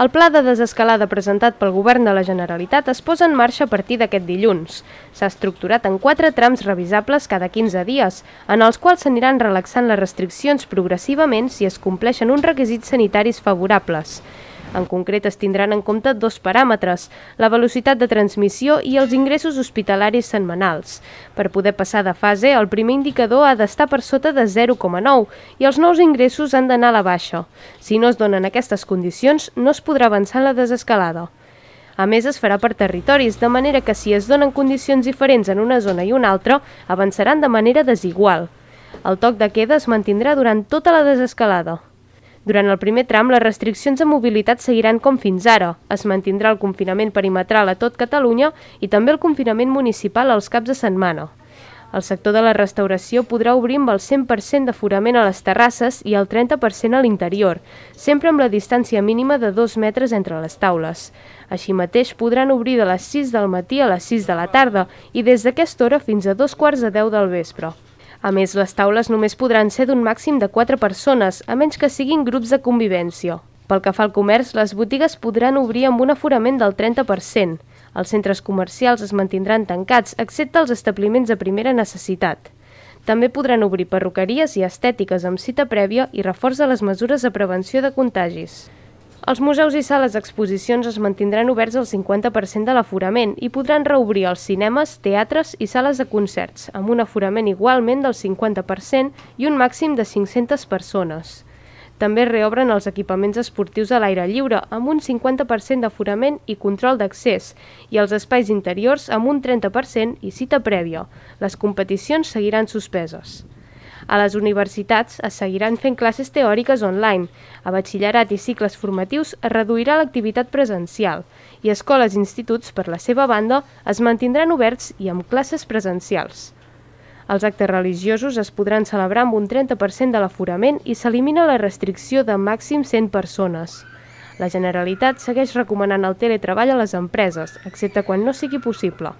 El pla de desescalada presentat pel Govern de la Generalitat es posa en marxa a partir d'aquest dilluns. S'ha estructurat en quatre trams revisables cada 15 dies, en els quals s'aniran relaxant les restriccions progressivament si es compleixen uns requisits sanitaris favorables. En concret, es tindran en compte dos paràmetres, la velocitat de transmissió i els ingressos hospitalaris setmanals. Per poder passar de fase, el primer indicador ha d'estar per sota de 0,9 i els nous ingressos han d'anar a la baixa. Si no es donen aquestes condicions, no es podrà avançar en la desescalada. A més, es farà per territoris, de manera que si es donen condicions diferents en una zona i una altra, avançaran de manera desigual. El toc de queda es mantindrà durant tota la desescalada. Durant el primer tram, les restriccions de mobilitat seguiran com fins ara. Es mantindrà el confinament perimetral a tot Catalunya i també el confinament municipal als caps de setmana. El sector de la restauració podrà obrir amb el 100% d'aforament a les terrasses i el 30% a l'interior, sempre amb la distància mínima de 2 metres entre les taules. Així mateix podran obrir de les 6 del matí a les 6 de la tarda i des d'aquesta hora fins a dos quarts de 10 del vespre. A més, les taules només podran ser d'un màxim de 4 persones, a menys que siguin grups de convivència. Pel que fa al comerç, les botigues podran obrir amb un aforament del 30%. Els centres comercials es mantindran tancats, excepte els establiments de primera necessitat. També podran obrir perruqueries i estètiques amb cita prèvia i reforç de les mesures de prevenció de contagis. Els museus i sales d'exposicions es mantindran oberts al 50% de l'aforament i podran reobrir els cinemes, teatres i sales de concerts, amb un aforament igualment del 50% i un màxim de 500 persones. També reobren els equipaments esportius a l'aire lliure, amb un 50% d'aforament i control d'accés, i els espais interiors amb un 30% i cita prèvia. Les competicions seguiran suspeses. A les universitats es seguiran fent classes teòriques online. A batxillerat i cicles formatius es reduirà l'activitat presencial i escoles i instituts, per la seva banda, es mantindran oberts i amb classes presencials. Els actes religiosos es podran celebrar amb un 30% de l'aforament i s'elimina la restricció de màxim 100 persones. La Generalitat segueix recomanant el teletreball a les empreses, excepte quan no sigui possible.